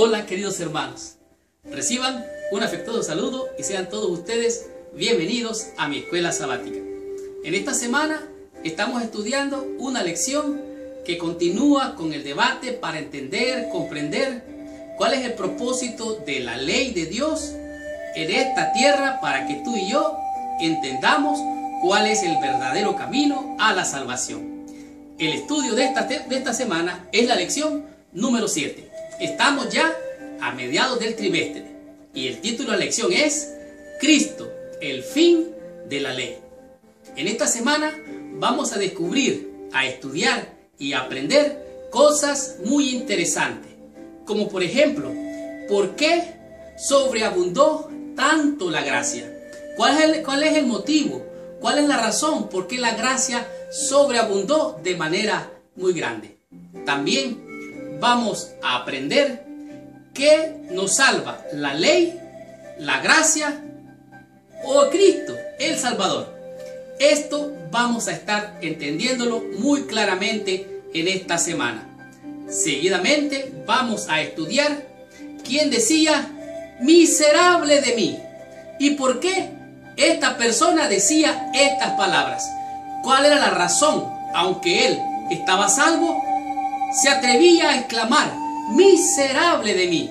Hola queridos hermanos, reciban un afectuoso saludo y sean todos ustedes bienvenidos a mi escuela sabática. En esta semana estamos estudiando una lección que continúa con el debate para entender, comprender cuál es el propósito de la ley de Dios en esta tierra para que tú y yo entendamos cuál es el verdadero camino a la salvación. El estudio de esta, de esta semana es la lección número 7. Estamos ya a mediados del trimestre y el título de la lección es Cristo, el fin de la ley. En esta semana vamos a descubrir, a estudiar y aprender cosas muy interesantes, como por ejemplo, ¿por qué sobreabundó tanto la gracia? ¿Cuál es el, cuál es el motivo? ¿Cuál es la razón por qué la gracia sobreabundó de manera muy grande? También vamos a aprender que nos salva la ley, la gracia o Cristo, el Salvador. Esto vamos a estar entendiéndolo muy claramente en esta semana. Seguidamente vamos a estudiar quién decía, miserable de mí. ¿Y por qué esta persona decía estas palabras? ¿Cuál era la razón? Aunque él estaba salvo, se atrevía a exclamar, miserable de mí.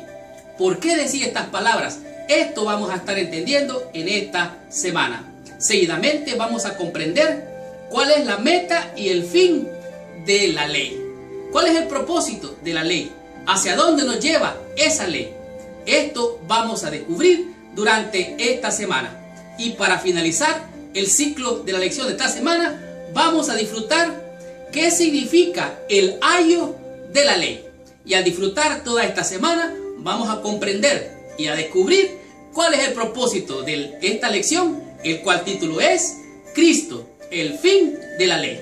¿Por qué decía estas palabras? Esto vamos a estar entendiendo en esta semana. Seguidamente vamos a comprender cuál es la meta y el fin de la ley. ¿Cuál es el propósito de la ley? ¿Hacia dónde nos lleva esa ley? Esto vamos a descubrir durante esta semana. Y para finalizar el ciclo de la lección de esta semana, vamos a disfrutar qué significa el ayo de la ley. Y al disfrutar toda esta semana, vamos a comprender y a descubrir cuál es el propósito de esta lección, el cual título es Cristo, el fin de la ley.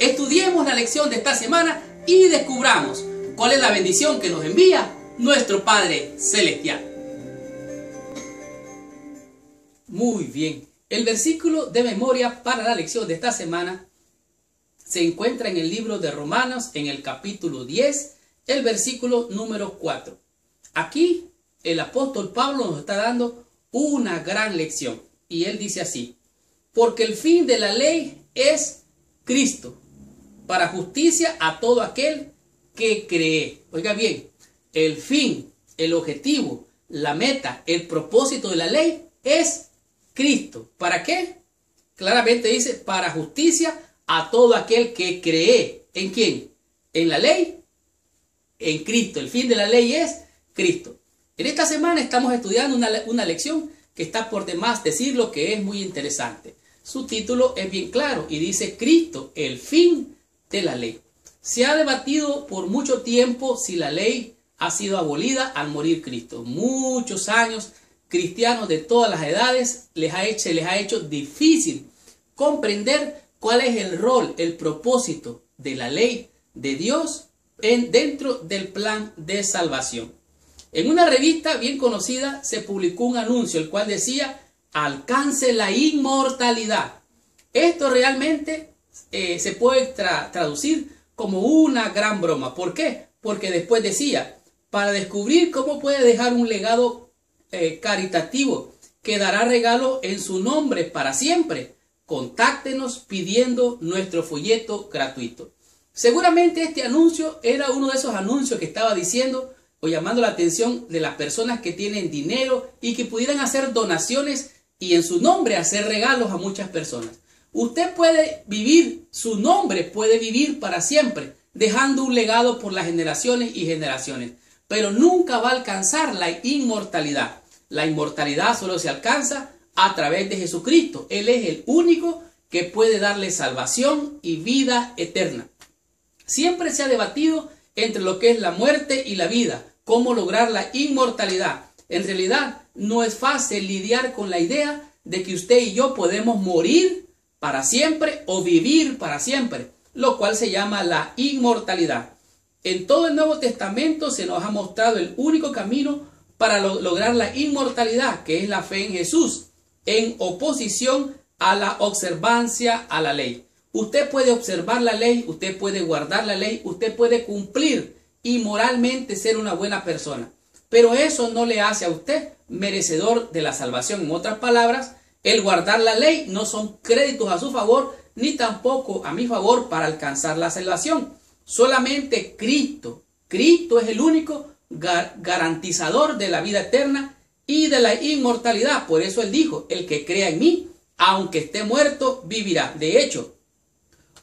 Estudiemos la lección de esta semana y descubramos cuál es la bendición que nos envía nuestro Padre Celestial. Muy bien, el versículo de memoria para la lección de esta semana se encuentra en el libro de Romanos, en el capítulo 10, el versículo número 4. Aquí el apóstol Pablo nos está dando una gran lección. Y él dice así, porque el fin de la ley es Cristo, para justicia a todo aquel que cree. Oiga bien, el fin, el objetivo, la meta, el propósito de la ley es Cristo. ¿Para qué? Claramente dice, para justicia a todo aquel que cree. ¿En quién? En la ley, en Cristo. El fin de la ley es Cristo. En esta semana estamos estudiando una, una lección que está por demás decirlo que es muy interesante. Su título es bien claro y dice Cristo, el fin de la ley. Se ha debatido por mucho tiempo si la ley ha sido abolida al morir Cristo. Muchos años cristianos de todas las edades les ha hecho, les ha hecho difícil comprender cuál es el rol, el propósito de la ley de Dios en, dentro del plan de salvación. En una revista bien conocida se publicó un anuncio el cual decía alcance la inmortalidad. Esto realmente eh, se puede traducir como una gran broma. ¿Por qué? Porque después decía, para descubrir cómo puede dejar un legado eh, caritativo que dará regalo en su nombre para siempre, contáctenos pidiendo nuestro folleto gratuito. Seguramente este anuncio era uno de esos anuncios que estaba diciendo o llamando la atención de las personas que tienen dinero y que pudieran hacer donaciones y en su nombre hacer regalos a muchas personas. Usted puede vivir, su nombre puede vivir para siempre, dejando un legado por las generaciones y generaciones, pero nunca va a alcanzar la inmortalidad. La inmortalidad solo se alcanza a través de Jesucristo. Él es el único que puede darle salvación y vida eterna. Siempre se ha debatido entre lo que es la muerte y la vida, cómo lograr la inmortalidad. En realidad no es fácil lidiar con la idea de que usted y yo podemos morir para siempre o vivir para siempre, lo cual se llama la inmortalidad. En todo el Nuevo Testamento se nos ha mostrado el único camino para lograr la inmortalidad, que es la fe en Jesús en oposición a la observancia a la ley. Usted puede observar la ley, usted puede guardar la ley, usted puede cumplir y moralmente ser una buena persona. pero eso no le hace a usted merecedor de la salvación. En otras palabras, el guardar la ley no son créditos a su favor, ni tampoco a mi favor para alcanzar la salvación. Solamente Cristo, Cristo es el único garantizador de la vida eterna y de la inmortalidad. Por eso él dijo, el que crea en mí, aunque esté muerto, vivirá. De hecho,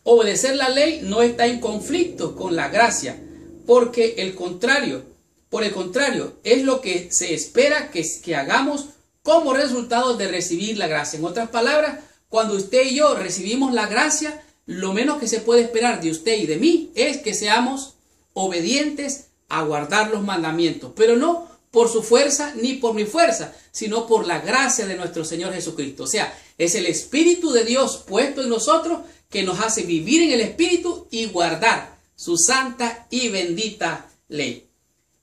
obedecer la ley no está en conflicto con la gracia, porque el contrario, por el contrario, es lo que se espera que, que hagamos como resultado de recibir la gracia. En otras palabras, cuando usted y yo recibimos la gracia, lo menos que se puede esperar de usted y de mí es que seamos obedientes a guardar los mandamientos, pero no por su fuerza ni por mi fuerza, sino por la gracia de nuestro Señor Jesucristo. O sea, es el Espíritu de Dios puesto en nosotros que nos hace vivir en el Espíritu y guardar su santa y bendita ley.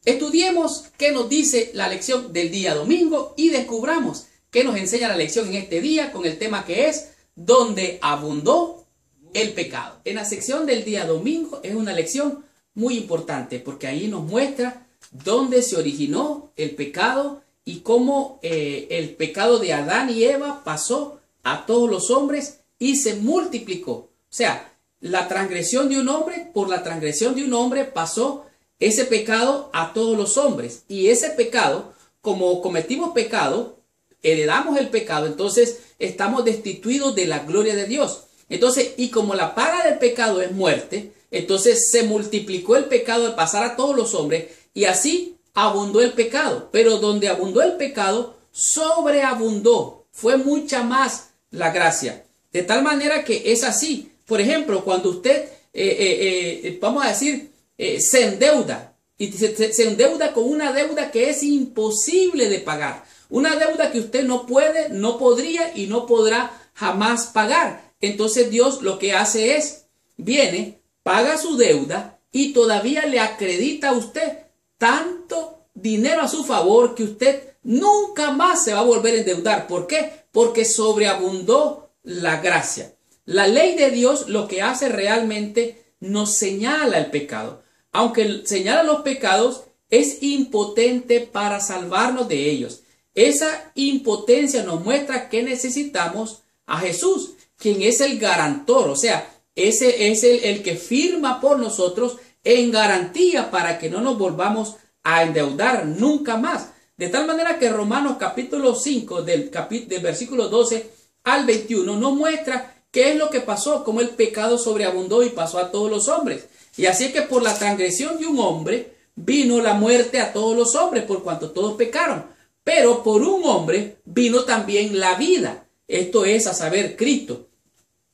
Estudiemos qué nos dice la lección del día domingo y descubramos qué nos enseña la lección en este día con el tema que es donde abundó el pecado. En la sección del día domingo es una lección muy importante porque ahí nos muestra dónde se originó el pecado y cómo eh, el pecado de Adán y Eva pasó a todos los hombres y se multiplicó. O sea, la transgresión de un hombre por la transgresión de un hombre pasó ese pecado a todos los hombres. Y ese pecado, como cometimos pecado, heredamos el pecado, entonces estamos destituidos de la gloria de Dios. Entonces, y como la paga del pecado es muerte, entonces se multiplicó el pecado al pasar a todos los hombres y así abundó el pecado. Pero donde abundó el pecado, sobreabundó. Fue mucha más la gracia. De tal manera que es así. Por ejemplo, cuando usted, eh, eh, eh, vamos a decir, se endeuda y se, endeuda con una deuda que es imposible de pagar. Una deuda que usted no puede, no podría y no podrá jamás pagar. Entonces Dios lo que hace es, viene, paga su deuda y todavía le acredita a usted tanto dinero a su favor que usted nunca más se va a volver a endeudar. ¿Por qué? Porque sobreabundó la gracia. La ley de Dios lo que hace realmente nos señala el pecado aunque señala los pecados, es impotente para salvarnos de ellos. Esa impotencia nos muestra que necesitamos a Jesús, quien es el garantor, o sea, ese es el, el que firma por nosotros en garantía para que no nos volvamos a endeudar nunca más. De tal manera que Romanos capítulo 5 del, del versículo 12 al 21 nos muestra qué es lo que pasó, cómo el pecado sobreabundó y pasó a todos los hombres. Y así que por la transgresión de un hombre vino la muerte a todos los hombres, por cuanto todos pecaron. Pero por un hombre vino también la vida. Esto es a saber, Cristo.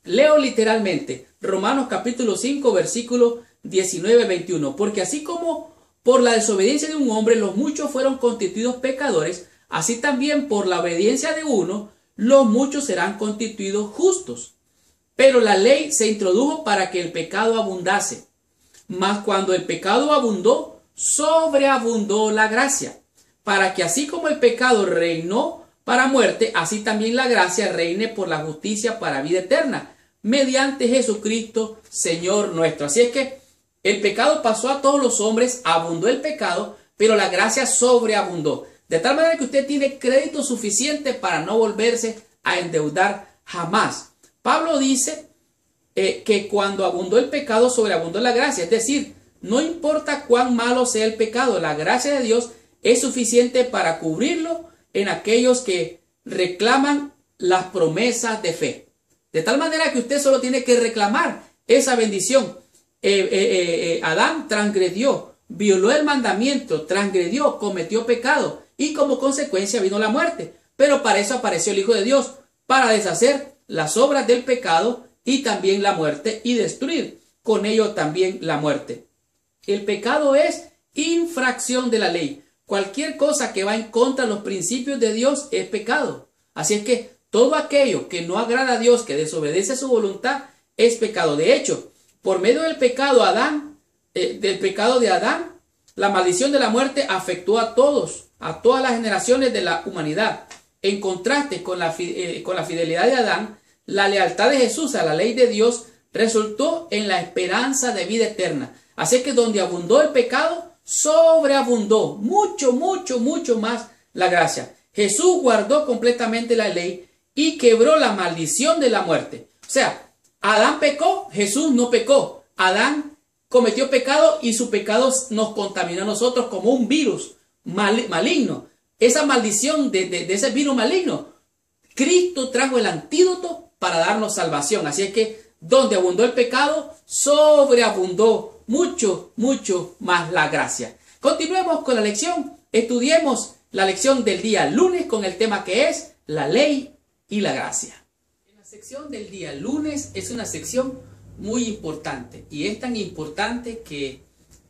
Leo literalmente Romanos capítulo 5, versículo 19-21. Porque así como por la desobediencia de un hombre los muchos fueron constituidos pecadores, así también por la obediencia de uno los muchos serán constituidos justos. Pero la ley se introdujo para que el pecado abundase. Mas cuando el pecado abundó, sobreabundó la gracia, para que así como el pecado reinó para muerte, así también la gracia reine por la justicia para vida eterna, mediante Jesucristo, Señor nuestro. Así es que el pecado pasó a todos los hombres, abundó el pecado, pero la gracia sobreabundó. De tal manera que usted tiene crédito suficiente para no volverse a endeudar jamás. Pablo dice eh, que cuando abundó el pecado, sobreabundó la gracia. Es decir, no importa cuán malo sea el pecado, la gracia de Dios es suficiente para cubrirlo en aquellos que reclaman las promesas de fe. De tal manera que usted solo tiene que reclamar esa bendición. Eh, eh, Adán transgredió, violó el mandamiento, transgredió, cometió pecado y como consecuencia vino la muerte. Pero para eso apareció el Hijo de Dios, para deshacer las obras del pecado y también la muerte y destruir con ello también la muerte. El pecado es infracción de la ley. Cualquier cosa que va en contra de los principios de Dios es pecado. Así es que todo aquello que no agrada a Dios, que desobedece su voluntad, es pecado. De hecho, por medio del pecado Adán, eh, del pecado de Adán, la maldición de la muerte afectó a todos, a todas las generaciones de la humanidad. En contraste con la, eh, con la fidelidad de Adán, la lealtad de Jesús a la ley de Dios resultó en la esperanza de vida eterna. Así que donde abundó el pecado, sobreabundó mucho, mucho, mucho más la gracia. Jesús guardó completamente la ley y quebró la maldición de la muerte. O sea, Adán pecó, Jesús no pecó. Adán cometió pecado y su pecado nos contaminó a nosotros como un virus maligno. Esa maldición de, de ese virus maligno, Cristo trajo el antídoto para darnos salvación. Así es que donde abundó el pecado, sobreabundó mucho, mucho más la gracia. Continuemos con la lección. Estudiemos la lección del día lunes con el tema que es la ley y la gracia. Sección del día lunes es una sección muy importante y es tan importante que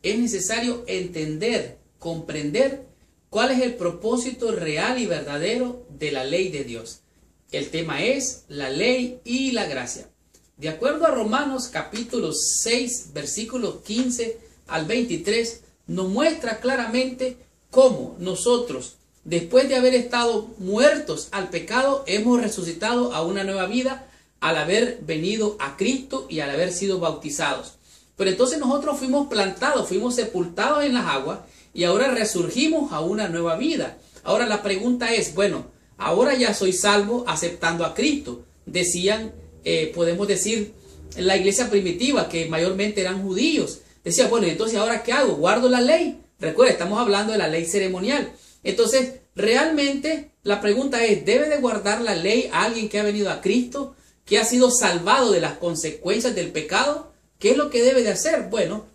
es necesario entender, comprender cuál es el propósito real y verdadero de la ley de Dios. El tema es la ley y la gracia. De acuerdo a Romanos capítulo 6, versículo 15 al 23, nos muestra claramente cómo nosotros, después de haber estado muertos al pecado, hemos resucitado a una nueva vida al haber venido a Cristo y al haber sido bautizados. Pero entonces nosotros fuimos plantados, fuimos sepultados en las aguas y ahora resurgimos a una nueva vida. Ahora la pregunta es, bueno, ahora ya soy salvo aceptando a Cristo. Decían eh, podemos decir, la iglesia primitiva, que mayormente eran judíos. Decía, bueno, entonces ahora qué hago? Guardo la ley. Recuerda, estamos hablando de la ley ceremonial. Entonces, realmente la pregunta es, ¿debe de guardar la ley a alguien que ha venido a Cristo, que ha sido salvado de las consecuencias del pecado? ¿Qué es lo que debe de hacer? Bueno,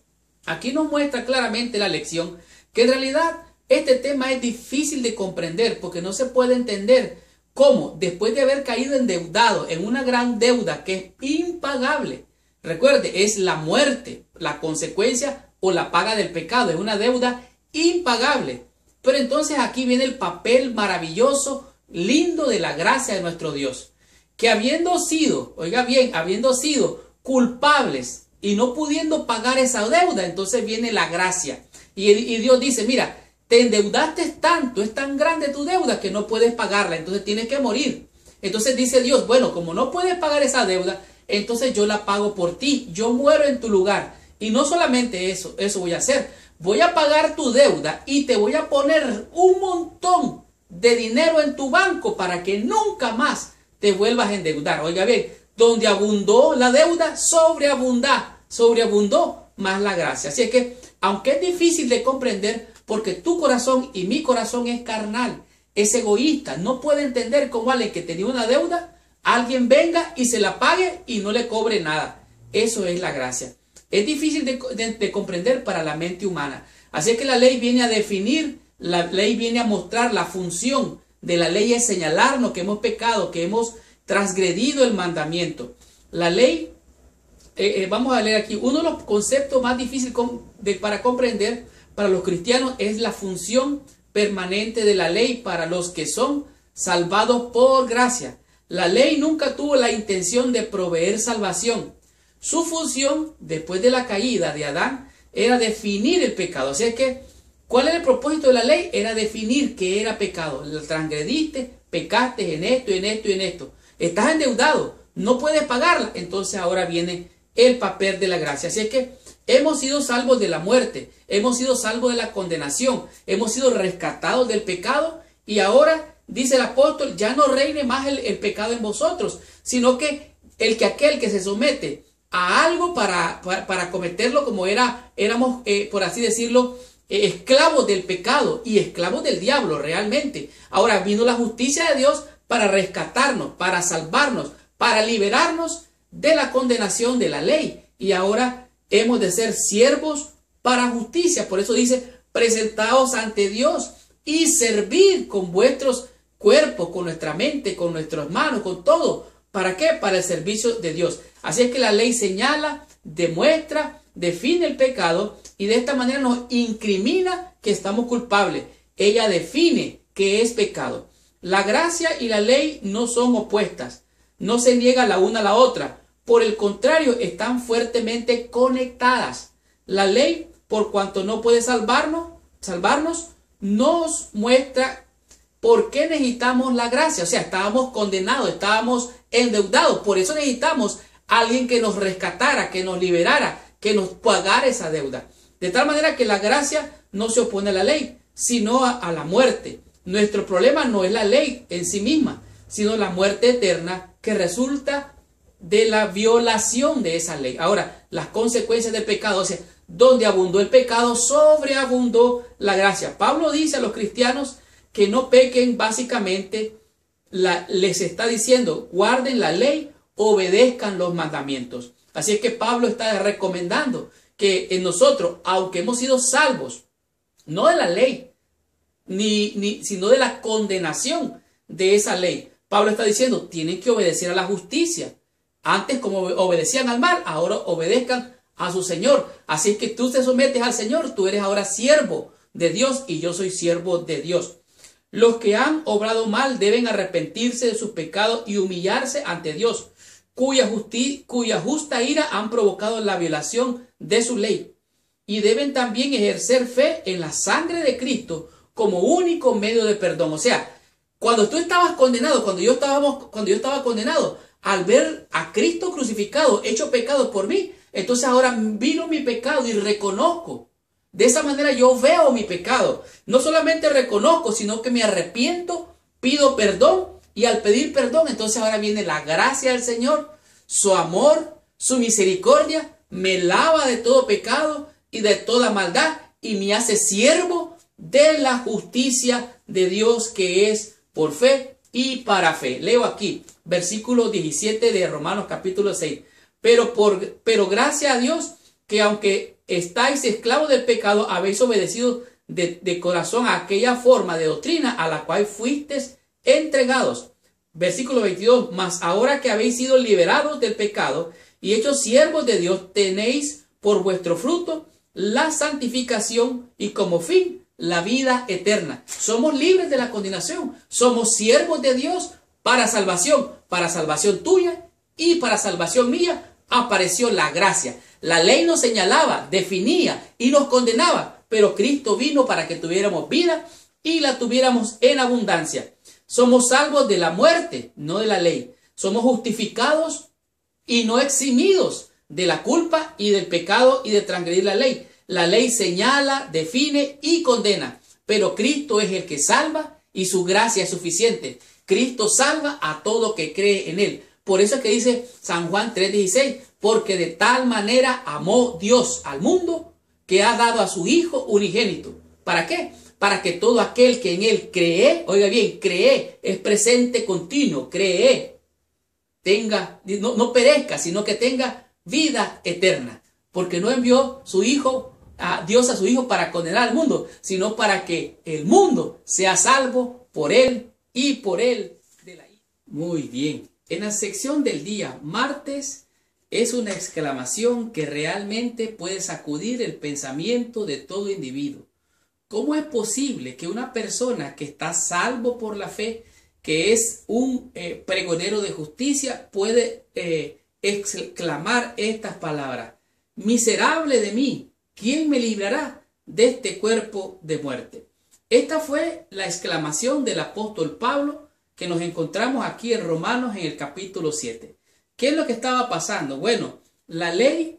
aquí nos muestra claramente la lección que en realidad este tema es difícil de comprender porque no se puede entender ¿Cómo? Después de haber caído endeudado en una gran deuda que es impagable. Recuerde, es la muerte, la consecuencia o la paga del pecado. Es una deuda impagable. Pero entonces aquí viene el papel maravilloso, lindo de la gracia de nuestro Dios. Que habiendo sido, oiga bien, habiendo sido culpables y no pudiendo pagar esa deuda, entonces viene la gracia. Y, Dios dice, mira, te endeudaste tanto, es tan grande tu deuda que no puedes pagarla, entonces tienes que morir. Entonces dice Dios, bueno, como no puedes pagar esa deuda, entonces yo la pago por ti, yo muero en tu lugar. Y no solamente eso, eso voy a hacer, voy a pagar tu deuda y te voy a poner un montón de dinero en tu banco para que nunca más te vuelvas a endeudar. Oiga bien, donde abundó la deuda, sobreabundá, sobreabundó más la gracia. Así es que, aunque es difícil de comprender, porque tu corazón y mi corazón es carnal, es egoísta, no puede entender cómo alguien que tenía una deuda, alguien venga y se la pague y no le cobre nada. Eso es la gracia. Es difícil de, comprender para la mente humana. Así que la ley viene a definir, la ley viene a mostrar la función de la ley es señalarnos que hemos pecado, que hemos transgredido el mandamiento. La ley, eh, eh, vamos a leer aquí, uno de los conceptos más difíciles para comprender para los cristianos es la función permanente de la ley para los que son salvados por gracia. La ley nunca tuvo la intención de proveer salvación. Su función, después de la caída de Adán, era definir el pecado. Así es que, ¿cuál era el propósito de la ley? Era definir qué era pecado. Transgrediste, pecaste en esto, en esto y en esto. Estás endeudado, no puedes pagarla. Entonces ahora viene el papel de la gracia. Así es que Hemos sido salvos de la muerte, hemos sido salvos de la condenación, hemos sido rescatados del pecado y ahora, dice el apóstol, ya no reine más el, pecado en vosotros, sino que el que aquel que se somete a algo para, para, cometerlo como era, éramos, eh, por así decirlo, eh, esclavos del pecado y esclavos del diablo realmente. Ahora vino la justicia de Dios para rescatarnos, para salvarnos, para liberarnos de la condenación de la ley. Y ahora hemos de ser siervos para justicia. Por eso dice, presentaos ante Dios y servir con vuestros cuerpos, con nuestra mente, con nuestras manos, con todo. ¿Para qué? Para el servicio de Dios. Así es que la ley señala, demuestra, define el pecado y de esta manera nos incrimina que estamos culpables. Ella define que es pecado. La gracia y la ley no son opuestas. No se niega la una a la otra. Por el contrario, están fuertemente conectadas. La ley, por cuanto no puede salvarnos, salvarnos, nos muestra por qué necesitamos la gracia. O sea, estábamos condenados, estábamos endeudados. Por eso necesitamos a alguien que nos rescatara, que nos liberara, que nos pagara esa deuda. De tal manera que la gracia no se opone a la ley, sino a, la muerte. Nuestro problema no es la ley en sí misma, sino la muerte eterna que resulta de la violación de esa ley. Ahora, las consecuencias del pecado, o sea, donde abundó el pecado, sobreabundó la gracia. Pablo dice a los cristianos que no pequen básicamente, les está diciendo, guarden la ley, obedezcan los mandamientos. Así es que Pablo está recomendando que en nosotros, aunque hemos sido salvos, no de la ley, ni, ni, sino de la condenación de esa ley. Pablo está diciendo, tienen que obedecer a la justicia. Antes como obedecían al mal, ahora obedezcan a su Señor. Así que tú te sometes al Señor, tú eres ahora siervo de Dios y yo soy siervo de Dios. Los que han obrado mal deben arrepentirse de sus pecados y humillarse ante Dios, cuya, justa ira han provocado la violación de su ley. Y deben también ejercer fe en la sangre de Cristo como único medio de perdón. O sea, cuando tú estabas condenado, cuando yo, estábamos, cuando yo estaba condenado, al ver a Cristo crucificado, hecho pecado por mí, entonces ahora vino mi pecado y reconozco. De esa manera yo veo mi pecado. No solamente reconozco, sino que me arrepiento, pido perdón y al pedir perdón, entonces ahora viene la gracia del Señor, su amor, su misericordia, me lava de todo pecado y de toda maldad y me hace siervo de la justicia de Dios que es por fe y para fe. Leo aquí, versículo 17 de Romanos capítulo 6. Pero, por, pero gracias a Dios que aunque estáis esclavos del pecado, habéis obedecido de, corazón a aquella forma de doctrina a la cual fuisteis entregados. Versículo 22, mas ahora que habéis sido liberados del pecado y hechos siervos de Dios, tenéis por vuestro fruto la santificación y como fin la vida eterna. Somos libres de la condenación, somos siervos de Dios para salvación, para salvación tuya y para salvación mía, apareció la gracia. La ley nos señalaba, definía y nos condenaba, pero Cristo vino para que tuviéramos vida y la tuviéramos en abundancia. Somos salvos de la muerte, no de la ley. Somos justificados y no eximidos de la culpa y del pecado y de transgredir la ley. La ley señala, define y condena, pero Cristo es el que salva y su gracia es suficiente. Cristo salva a todo que cree en él. Por eso es que dice San Juan 3:16, porque de tal manera amó Dios al mundo que ha dado a su Hijo unigénito. ¿Para qué? Para que todo aquel que en él cree, oiga bien, cree, es presente continuo, cree, tenga, no, perezca, sino que tenga vida eterna. Porque no envió su Hijo, a Dios a su Hijo para condenar al mundo, sino para que el mundo sea salvo por él y por él. De la... Muy bien. En la sección del día martes es una exclamación que realmente puede sacudir el pensamiento de todo individuo. ¿Cómo es posible que una persona que está salvo por la fe, que es un eh, pregonero de justicia, puede eh, exclamar estas palabras? Miserable de mí, ¿quién me librará de este cuerpo de muerte? Esta fue la exclamación del apóstol Pablo que nos encontramos aquí en Romanos en el capítulo 7. ¿Qué es lo que estaba pasando? Bueno, la ley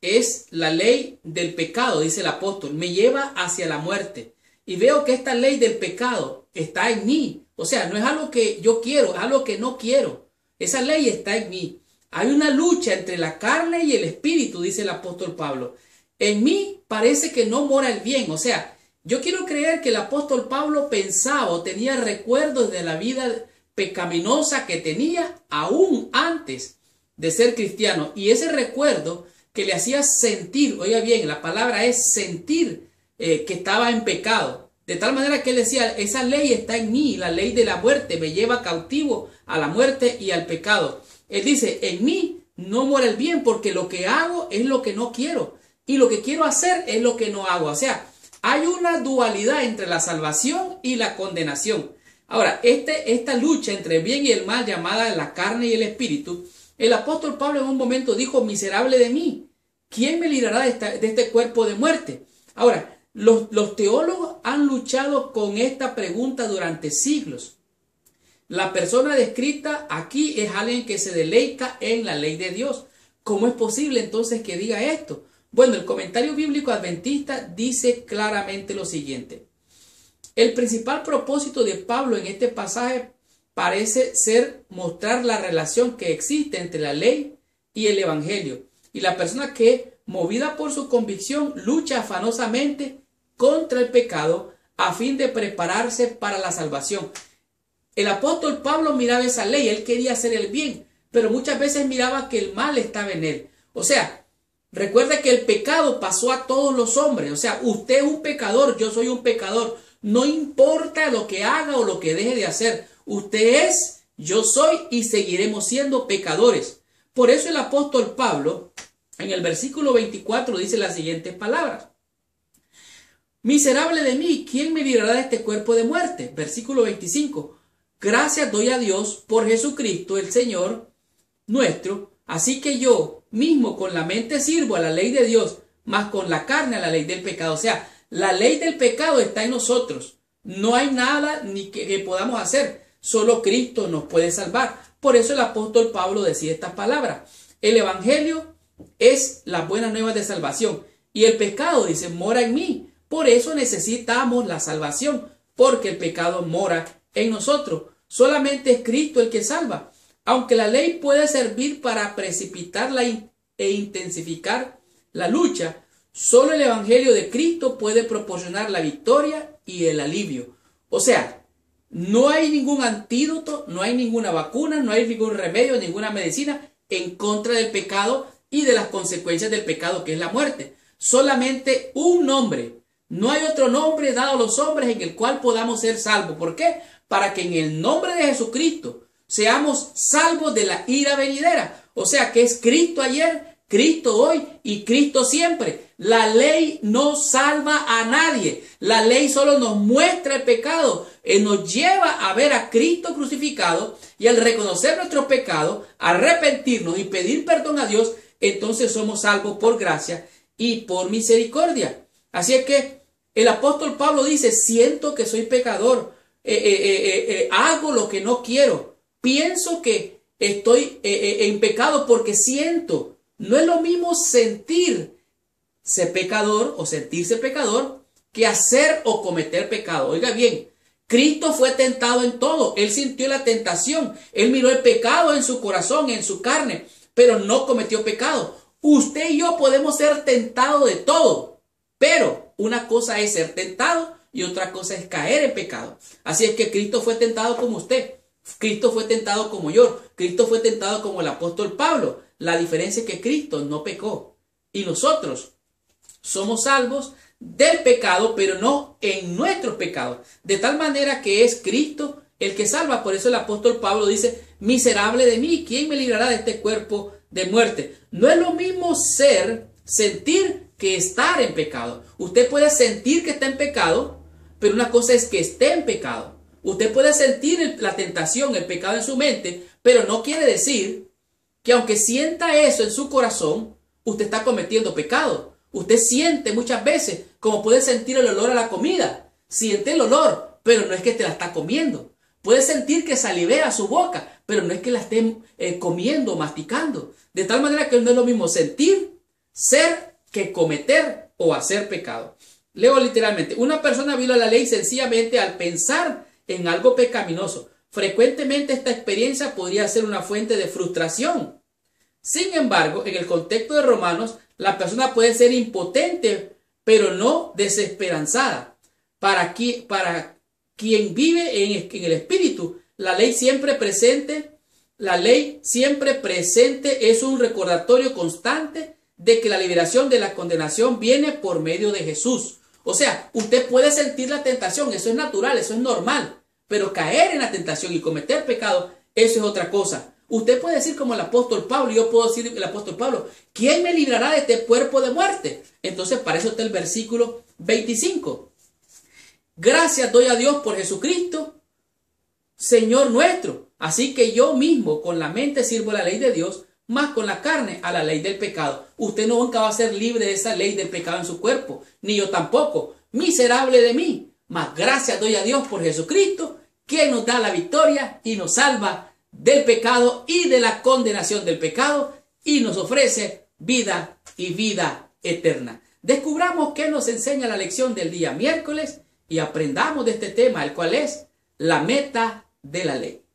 es la ley del pecado, dice el apóstol, me lleva hacia la muerte. Y veo que esta ley del pecado está en mí. O sea, no es algo que yo quiero, es algo que no quiero. Esa ley está en mí. Hay una lucha entre la carne y el espíritu, dice el apóstol Pablo. En mí parece que no mora el bien. O sea, yo quiero creer que el apóstol Pablo pensaba o tenía recuerdos de la vida pecaminosa que tenía aún antes de ser cristiano. Y ese recuerdo que le hacía sentir, oiga bien, la palabra es sentir eh, que estaba en pecado. De tal manera que él decía, esa ley está en mí, la ley de la muerte me lleva cautivo a la muerte y al pecado. Él dice, en mí no mora el bien porque lo que hago es lo que no quiero y lo que quiero hacer es lo que no hago. O sea, hay una dualidad entre la salvación y la condenación. Ahora, este, esta lucha entre el bien y el mal llamada la carne y el espíritu, el apóstol Pablo en un momento dijo, miserable de mí, ¿quién me librará de, este cuerpo de muerte? Ahora, los, los teólogos han luchado con esta pregunta durante siglos. La persona descrita aquí es alguien que se deleita en la ley de Dios. ¿Cómo es posible entonces que diga esto? Bueno, el comentario bíblico adventista dice claramente lo siguiente. El principal propósito de Pablo en este pasaje parece ser mostrar la relación que existe entre la ley y el Evangelio. Y la persona que, movida por su convicción, lucha afanosamente contra el pecado a fin de prepararse para la salvación. El apóstol Pablo miraba esa ley, él quería hacer el bien, pero muchas veces miraba que el mal estaba en él. O sea, recuerde que el pecado pasó a todos los hombres. O sea, usted es un pecador, yo soy un pecador. No importa lo que haga o lo que deje de hacer. Usted es, yo soy y seguiremos siendo pecadores. Por eso el apóstol Pablo en el versículo 24 dice las siguientes palabras. Miserable de mí, ¿quién me librará de este cuerpo de muerte? Versículo 25. Gracias doy a Dios por Jesucristo el Señor nuestro. Así que yo mismo con la mente sirvo a la ley de Dios, más con la carne a la ley del pecado. O sea, la ley del pecado está en nosotros. No hay nada ni que, podamos hacer. Solo Cristo nos puede salvar. Por eso el apóstol Pablo decía estas palabras. El Evangelio es la buena nueva de salvación. Y el pecado, dice, mora en mí. Por eso necesitamos la salvación, porque el pecado mora en nosotros. Solamente es Cristo el que salva. Aunque la ley puede servir para precipitar e intensificar la lucha, solo el Evangelio de Cristo puede proporcionar la victoria y el alivio. O sea, no hay ningún antídoto, no hay ninguna vacuna, no hay ningún remedio, ninguna medicina en contra del pecado y de las consecuencias del pecado que es la muerte. Solamente un nombre no hay otro nombre dado a los hombres en el cual podamos ser salvos. ¿Por qué? Para que en el nombre de Jesucristo seamos salvos de la ira venidera. O sea que es Cristo ayer, Cristo hoy y Cristo siempre. La ley no salva a nadie. La ley solo nos muestra el pecado. y nos lleva a ver a Cristo crucificado y al reconocer nuestro pecado, arrepentirnos y pedir perdón a Dios, entonces somos salvos por gracia y por misericordia. Así es que el apóstol Pablo dice, siento que soy pecador, eh, eh, eh, hago lo que no quiero, pienso que estoy en pecado porque siento. No es lo mismo sentir ser pecador o sentirse pecador que hacer o cometer pecado. Oiga bien, Cristo fue tentado en todo, él sintió la tentación, él miró el pecado en su corazón, en su carne, pero no cometió pecado. Usted y yo podemos ser tentados de todo, pero una cosa es ser tentado y otra cosa es caer en pecado. Así es que Cristo fue tentado como usted. Cristo fue tentado como yo. Cristo fue tentado como el apóstol Pablo. La diferencia es que Cristo no pecó. Y nosotros somos salvos del pecado, pero no en nuestros pecados. De tal manera que es Cristo el que salva. Por eso el apóstol Pablo dice, miserable de mí, ¿quién me librará de este cuerpo de muerte? No es lo mismo ser, sentir que estar en pecado. Usted puede sentir que está en pecado, pero una cosa es que esté en pecado. Usted puede sentir la tentación, el pecado en su mente, pero no quiere decir que aunque sienta eso en su corazón, usted está cometiendo pecado. Usted siente muchas veces, como puede sentir el olor a la comida. Siente el olor, pero no es que te la está comiendo. Puede sentir que salivea su boca, pero no es que la esté eh, comiendo, masticando. De tal manera que no es lo mismo sentir, ser que cometer o hacer pecado. Leo literalmente, una persona viola la ley sencillamente al pensar en algo pecaminoso. Frecuentemente esta experiencia podría ser una fuente de frustración. Sin embargo, en el contexto de Romanos, la persona puede ser impotente, pero no desesperanzada. Para, para quien vive en, en el espíritu, la ley siempre presente, la ley siempre presente es un recordatorio constante de que la liberación de la condenación viene por medio de Jesús. O sea, usted puede sentir la tentación, eso es natural, eso es normal, pero caer en la tentación y cometer pecado, eso es otra cosa. Usted puede decir como el apóstol Pablo, yo puedo decir el apóstol Pablo, ¿quién me librará de este cuerpo de muerte? Entonces, para eso está el versículo 25. Gracias doy a Dios por Jesucristo, Señor nuestro. Así que yo mismo con la mente sirvo la ley de Dios, más con la carne a la ley del pecado. Usted nunca va a ser libre de esa ley del pecado en su cuerpo, ni yo tampoco. Miserable de mí. Mas gracias doy a Dios por Jesucristo, quien nos da la victoria y nos salva del pecado y de la condenación del pecado y nos ofrece vida y vida eterna. Descubramos qué nos enseña la lección del día miércoles y aprendamos de este tema, el cual es la meta de la ley.